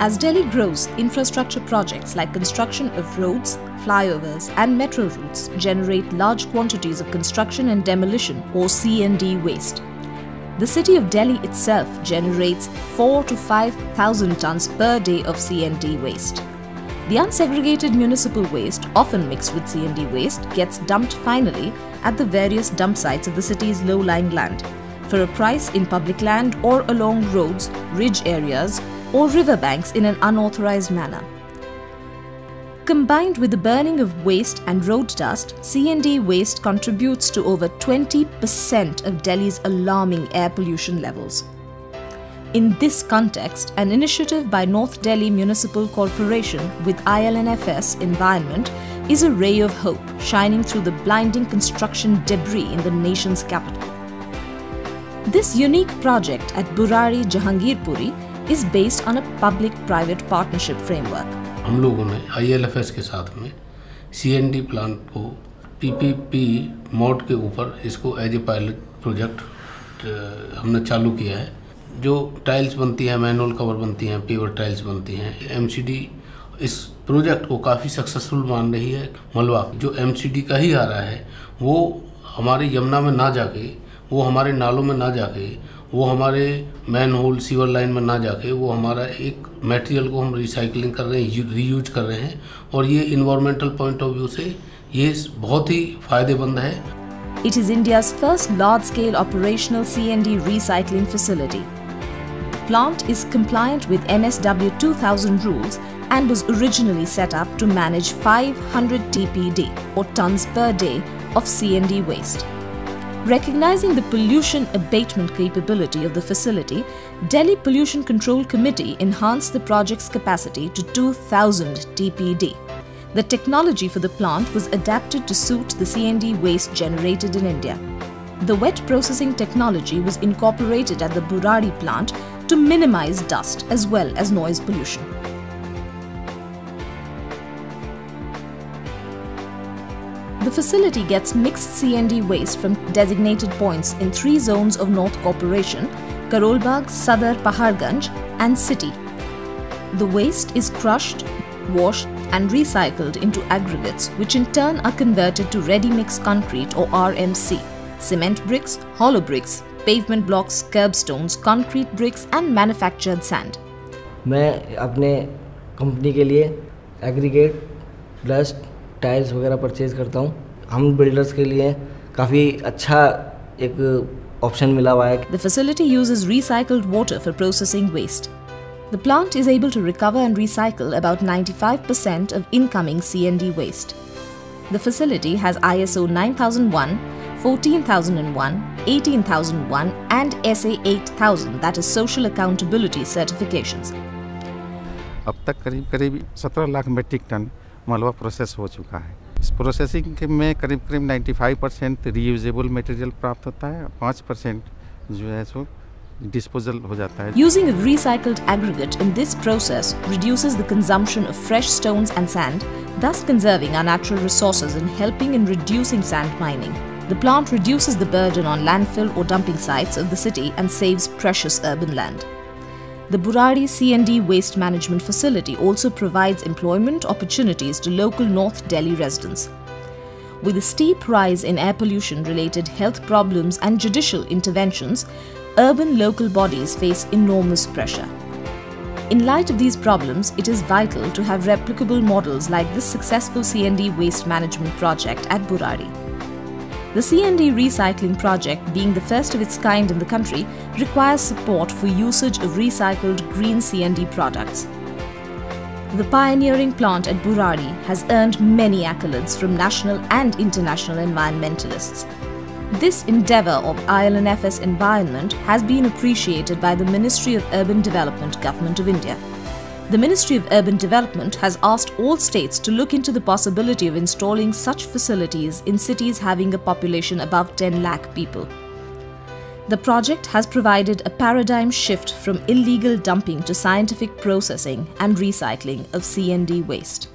As Delhi grows, infrastructure projects like construction of roads, flyovers and metro routes generate large quantities of construction and demolition or C&D waste. The city of Delhi itself generates 4 to 5,000 tons per day of C&D waste. The unsegregated municipal waste, often mixed with C&D waste, gets dumped finally at the various dump sites of the city's low-lying land for a price in public land or along roads, ridge areas or riverbanks in an unauthorized manner. Combined with the burning of waste and road dust, C&D waste contributes to over 20% of Delhi's alarming air pollution levels. In this context, an initiative by North Delhi Municipal Corporation with IL&FS Environment is a ray of hope shining through the blinding construction debris in the nation's capital. This unique project at Burari Jahangirpuri is based on a public-private partnership framework. हम लोगों ने IL&FS के साथ में CND plant को PPP mode के ऊपर इसको एज ए पायलट प्रोजेक्ट हमने चालू किया है जो टाइल्स बनती हैं मैनुअल कवर बनती हैं पेवर टाइल्स बनती हैं एमसीडी इस प्रोजेक्ट को काफ़ी सक्सेसफुल मान रही है मलबा जो एमसीडी का ही आ रहा है, वो हमारे यमुना में ना जाके, वो हमारे नालों में ना जाके वो हमारे मैन होल सीवर लाइन में ना जाके वो हमारा एक मटेरियल को हम रिसाइकलिंग कर रहे हैं रीयूज कर रहे हैं और ये इन्वायरमेंटल पॉइंट ऑफ़ व्यू से ये बहुत ही फ़ायदेमंद है It is India's first large-scale operational C&D recycling facility. The plant is compliant with NSW 2000 rules and was originally set up to manage 500 TPD or tons per day of C&D waste. Recognizing the pollution abatement capability of the facility, Delhi Pollution Control Committee enhanced the project's capacity to 2000 TPD. The technology for the plant was adapted to suit the C&D waste generated in India. The wet processing technology was incorporated at the Burari plant to minimize dust as well as noise pollution. The facility gets mixed C&D waste from designated points in three zones of North Corporation, Karol Bagh, Sadar Paharganj and City. The waste is crushed, washed and recycled into aggregates which in turn are converted to ready-mix concrete or RMC, cement bricks, hollow bricks, pavement blocks, curbstones, concrete bricks and manufactured sand. मैं अपने company tiles वगैरह purchase करता हूँ हम builders के लिए काफ़ी अच्छा एक ऑप्शन मिला हुआ है The facility uses recycled water for processing waste. The plant is able to recover and recycle about 95% of incoming C&D waste. The facility has ISO 9001, 14001, 18001 and SA 8000 that is social accountability certifications. अब तक करीब करीब 17 lakh metric ton मलबा process हो चुका है इस processing के में करीब करीब 95 परसेंट रीयूजेबल मटेरियल प्राप्त होता है पाँच परसेंट जो है सो डिस्पोजल हो जाता है a recycled aggregate in this process reduces the consumption of fresh stones and sand, thus conserving our natural resources and helping in reducing sand mining. The plant reduces the burden on landfill or dumping sites of the city and saves precious urban land. The Burari C&D Waste Management Facility also provides employment opportunities to local North Delhi residents. With a steep rise in air pollution related health problems and judicial interventions, urban local bodies face enormous pressure. In light of these problems, it is vital to have replicable models like this successful C&D waste management project at Burari. The C&D recycling project, being the first of its kind in the country, requires support for usage of recycled green C&D products. The pioneering plant at Burari has earned many accolades from national and international environmentalists. This endeavour of IL&FS Environment has been appreciated by the Ministry of Urban Development, Government of India. The Ministry of Urban Development has asked all states to look into the possibility of installing such facilities in cities having a population above 10 lakh people. The project has provided a paradigm shift from illegal dumping to scientific processing and recycling of C&D waste.